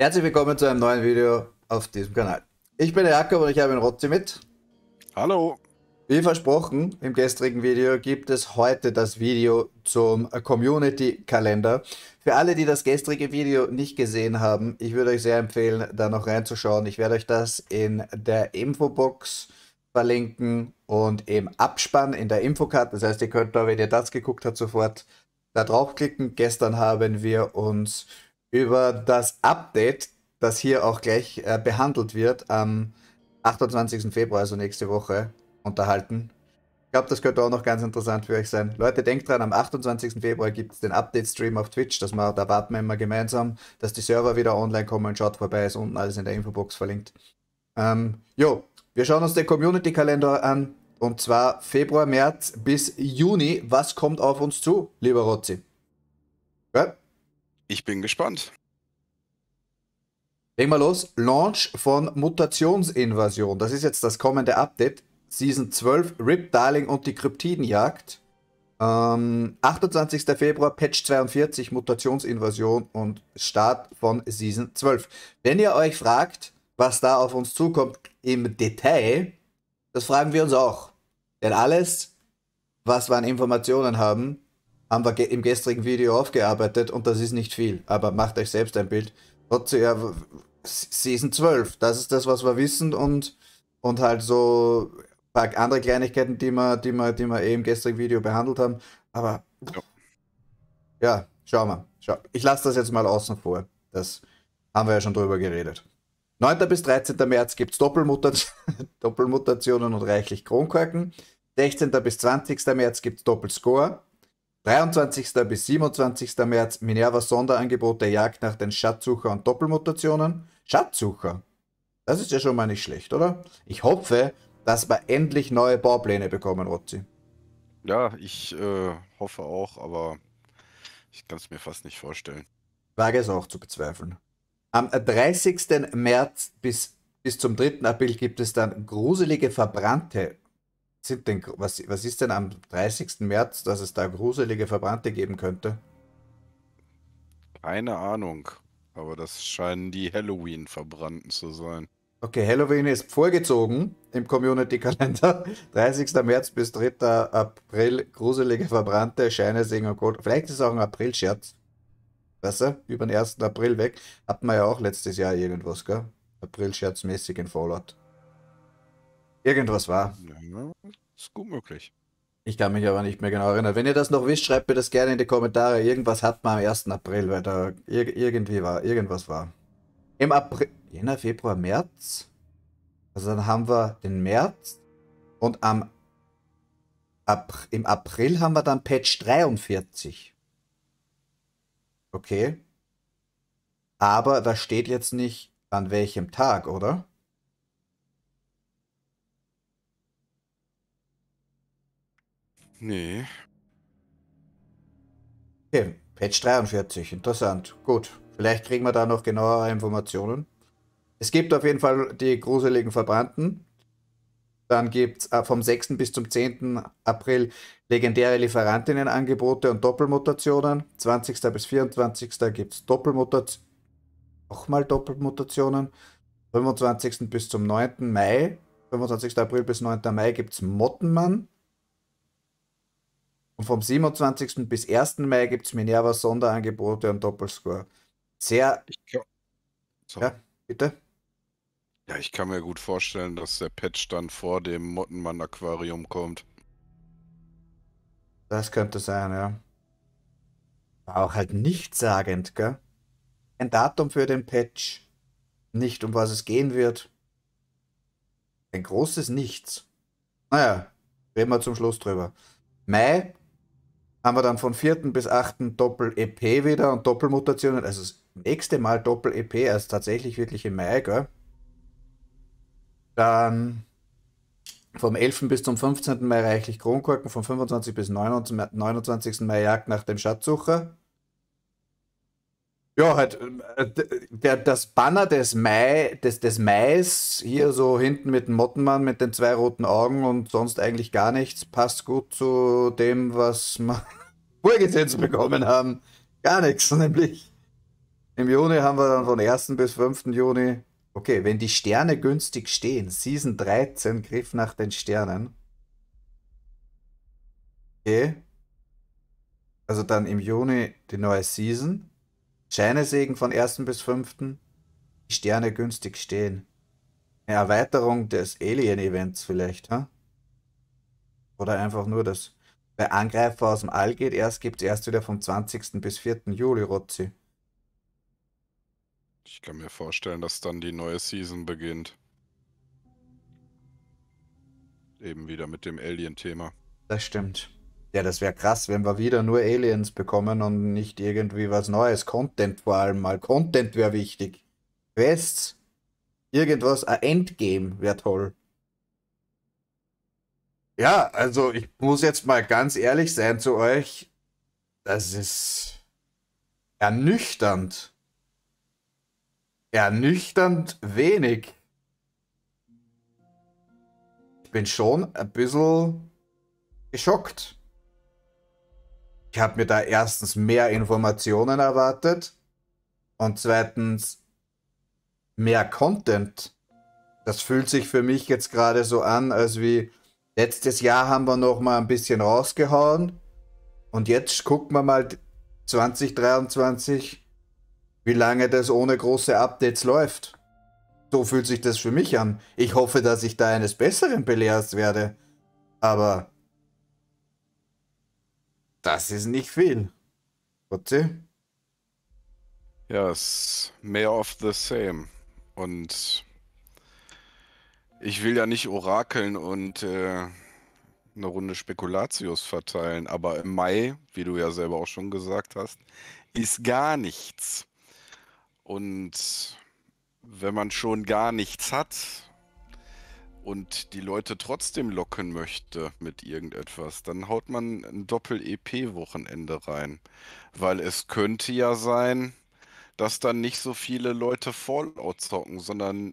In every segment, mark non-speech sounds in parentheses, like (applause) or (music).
Herzlich willkommen zu einem neuen Video auf diesem Kanal. Ich bin der Jakob und ich habe den Rotzi mit. Hallo. Wie versprochen, im gestrigen Video gibt es heute das Video zum Community-Kalender. Für alle, die das gestrige Video nicht gesehen haben, ich würde euch sehr empfehlen, da noch reinzuschauen. Ich werde euch das in der Infobox verlinken und im Abspann in der Infocard. Das heißt, ihr könnt da, wenn ihr das geguckt habt, sofort da draufklicken. Gestern haben wir uns über das Update, das hier auch gleich äh, behandelt wird, am 28. Februar, also nächste Woche, unterhalten. Ich glaube, das könnte auch noch ganz interessant für euch sein. Leute, denkt dran, am 28. Februar gibt es den Update-Stream auf Twitch. Das wir, da warten wir immer gemeinsam, dass die Server wieder online kommen. Schaut vorbei, ist unten alles in der Infobox verlinkt. Ähm, jo, wir schauen uns den Community-Kalender an. Und zwar Februar, März bis Juni. Was kommt auf uns zu, lieber Rotzi? Ich bin gespannt. Legen wir los. Launch von Mutationsinvasion. Das ist jetzt das kommende Update. Season 12, Rip Darling und die Kryptidenjagd. Ähm, 28. Februar, Patch 42, Mutationsinvasion und Start von Season 12. Wenn ihr euch fragt, was da auf uns zukommt im Detail, das fragen wir uns auch. Denn alles, was wir an Informationen haben, haben wir im gestrigen Video aufgearbeitet und das ist nicht viel. Aber macht euch selbst ein Bild. Trotzdem, ja, Season 12, das ist das, was wir wissen und, und halt so ein paar andere Kleinigkeiten, die wir, die wir, die wir eh im gestrigen Video behandelt haben. Aber ja, ja schauen wir. Schau. Ich lasse das jetzt mal außen vor. Das haben wir ja schon drüber geredet. 9. bis 13. März gibt es Doppelmutation, (laughs) Doppelmutationen und reichlich Kronkorken. 16. bis 20. März gibt es Doppelscore. 23. bis 27. März Minerva Sonderangebot der Jagd nach den Schatzsucher und Doppelmutationen. Schatzsucher? Das ist ja schon mal nicht schlecht, oder? Ich hoffe, dass wir endlich neue Baupläne bekommen, Rotzi. Ja, ich äh, hoffe auch, aber ich kann es mir fast nicht vorstellen. Wage es auch zu bezweifeln. Am 30. März bis, bis zum 3. April gibt es dann gruselige Verbrannte sind denn, was, was ist denn am 30. März, dass es da gruselige Verbrannte geben könnte? Keine Ahnung. Aber das scheinen die Halloween-Verbrannten zu sein. Okay, Halloween ist vorgezogen im Community-Kalender. (laughs) 30. März bis 3. April gruselige Verbrannte, Scheine, Singen und Gold. Vielleicht ist es auch ein April-Scherz. Weißt du, über den 1. April weg. Hatten wir ja auch letztes Jahr irgendwas, gell? April-Scherzmäßig in Fallout. Irgendwas war. Ja, ist gut möglich. Ich kann mich aber nicht mehr genau erinnern. Wenn ihr das noch wisst, schreibt mir das gerne in die Kommentare. Irgendwas hat man am 1. April, weil da ir irgendwie war, irgendwas war. Im April, Jänner, Februar, März. Also dann haben wir den März und am Ap im April haben wir dann Patch 43. Okay. Aber da steht jetzt nicht an welchem Tag, oder? Nee. Okay, Patch 43, interessant. Gut, vielleicht kriegen wir da noch genauere Informationen. Es gibt auf jeden Fall die gruseligen Verbrannten. Dann gibt es äh, vom 6. bis zum 10. April legendäre Lieferantinnenangebote und Doppelmutationen. 20. bis 24. gibt es Doppelmutationen. Nochmal Doppelmutationen. 25. bis zum 9. Mai. 25. April bis 9. Mai gibt es Mottenmann. Und vom 27. bis 1. Mai gibt es Minerva Sonderangebote und Doppelscore. Sehr. Kann, ja, bitte. Ja, ich kann mir gut vorstellen, dass der Patch dann vor dem Mottenmann-Aquarium kommt. Das könnte sein, ja. War auch halt nichtssagend, gell? Ein Datum für den Patch. Nicht, um was es gehen wird. Ein großes Nichts. Naja, reden wir zum Schluss drüber. Mai haben wir dann von 4. bis 8. Doppel-EP wieder und Doppelmutationen. Also das nächste Mal Doppel-EP, also tatsächlich wirklich im Mai, gell? Dann vom 11. bis zum 15. Mai reichlich Kronkorken, vom 25. bis 29. Mai Jagd nach dem Schatzsucher. Ja, halt, äh, der, das Banner des Mai, des, des Mais, hier so hinten mit dem Mottenmann mit den zwei roten Augen und sonst eigentlich gar nichts, passt gut zu dem, was wir (laughs) vorgesetzt bekommen haben. Gar nichts, (laughs) nämlich Im Juni haben wir dann von 1. bis 5. Juni. Okay, wenn die Sterne günstig stehen. Season 13, Griff nach den Sternen. Okay. Also dann im Juni die neue Season. Scheinesegen von 1. bis 5. Die Sterne günstig stehen. Eine Erweiterung des Alien-Events vielleicht, ha? Oder einfach nur das. Bei Angreifer aus dem All geht erst, gibt es erst wieder vom 20. bis 4. Juli, Rotzi. Ich kann mir vorstellen, dass dann die neue Season beginnt. Eben wieder mit dem Alien-Thema. Das stimmt. Ja, das wäre krass, wenn wir wieder nur Aliens bekommen und nicht irgendwie was Neues. Content vor allem mal. Content wäre wichtig. Quests. Irgendwas, ein Endgame wäre toll. Ja, also ich muss jetzt mal ganz ehrlich sein zu euch. Das ist ernüchternd. Ernüchternd wenig. Ich bin schon ein bisschen geschockt. Ich habe mir da erstens mehr Informationen erwartet und zweitens mehr Content. Das fühlt sich für mich jetzt gerade so an, als wie letztes Jahr haben wir noch mal ein bisschen rausgehauen und jetzt gucken wir mal 2023, wie lange das ohne große Updates läuft. So fühlt sich das für mich an. Ich hoffe, dass ich da eines Besseren belehrt werde. Aber das ist nicht viel. Warte. Ja, es ist mehr of the same. Und ich will ja nicht orakeln und äh, eine Runde Spekulatius verteilen, aber im Mai, wie du ja selber auch schon gesagt hast, ist gar nichts. Und wenn man schon gar nichts hat, und die Leute trotzdem locken möchte mit irgendetwas, dann haut man ein Doppel-EP-Wochenende rein. Weil es könnte ja sein, dass dann nicht so viele Leute Fallout zocken, sondern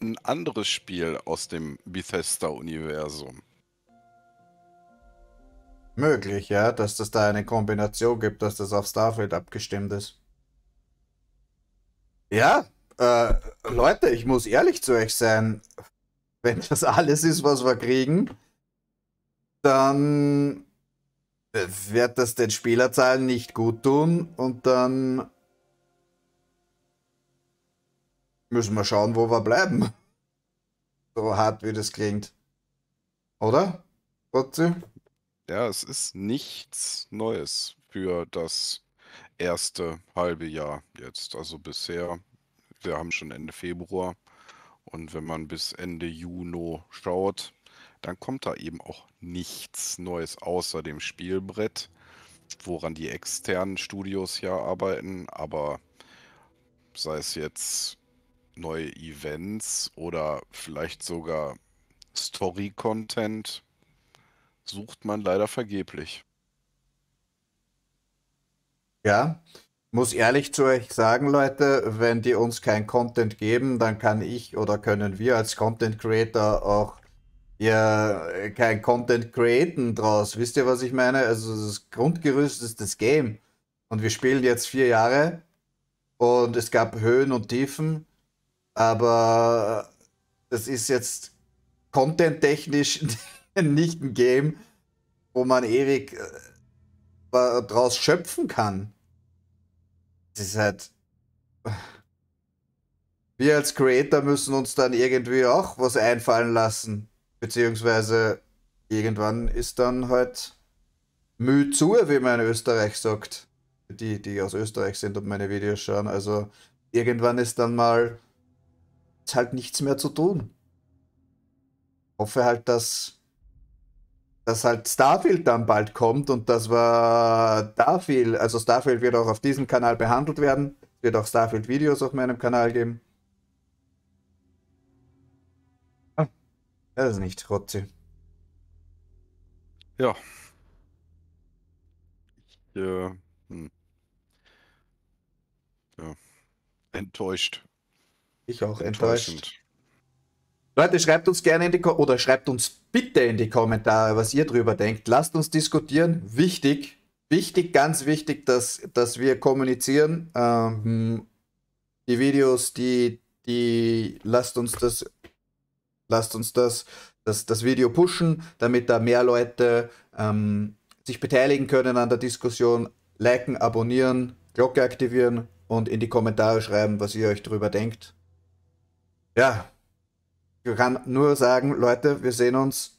ein anderes Spiel aus dem Bethesda-Universum. Möglich, ja, dass das da eine Kombination gibt, dass das auf Starfield abgestimmt ist. Ja, äh, Leute, ich muss ehrlich zu euch sein wenn das alles ist, was wir kriegen, dann wird das den Spielerzahlen nicht gut tun und dann müssen wir schauen, wo wir bleiben. (laughs) So hart wie das klingt. Oder? Rotzi? Ja, es ist nichts Neues für das erste halbe Jahr jetzt. Also bisher, wir haben schon Ende Februar. Und wenn man bis Ende Juni schaut, dann kommt da eben auch nichts Neues außer dem Spielbrett, woran die externen Studios ja arbeiten. Aber sei es jetzt neue Events oder vielleicht sogar Story-Content, sucht man leider vergeblich. Ja, muss ehrlich zu euch sagen, Leute, wenn die uns kein Content geben, dann kann ich oder können wir als Content Creator auch ja kein Content createn draus. Wisst ihr, was ich meine? Also das Grundgerüst ist das Game. Und wir spielen jetzt vier Jahre und es gab Höhen und Tiefen, aber das ist jetzt content-technisch (laughs) nicht ein Game, wo man ewig äh, draus schöpfen kann das ist halt. Wir als Creator müssen uns dann irgendwie auch was einfallen lassen. Beziehungsweise irgendwann ist dann halt Mühe zu, wie man in Österreich sagt. Die, die aus Österreich sind und meine Videos schauen. Also irgendwann ist dann mal ist halt nichts mehr zu tun. Hoffe halt, dass dass halt Starfield dann bald kommt und das war Starfield, also Starfield wird auch auf diesem Kanal behandelt werden. Es wird auch Starfield-Videos auf meinem Kanal geben. Ah, das ist nicht Rotzi. Ja. Ich, äh, hm. Ja. Enttäuscht. Ich auch enttäuscht. Leute, schreibt uns gerne in die Ko oder schreibt uns bitte in die Kommentare, was ihr drüber denkt. Lasst uns diskutieren. Wichtig. wichtig, ganz wichtig, dass, dass wir kommunizieren. Ähm, die Videos, die, die lasst uns das, lasst uns das, das, das Video pushen, damit da mehr Leute ähm, sich beteiligen können an der Diskussion. Liken, abonnieren, Glocke aktivieren und in die Kommentare schreiben, was ihr euch darüber denkt. Ja, ich kann nur sagen, Leute, wir sehen uns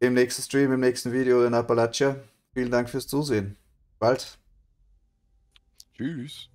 im nächsten Stream, im nächsten Video in Appalachia. Vielen Dank fürs Zusehen. Bald. Tschüss.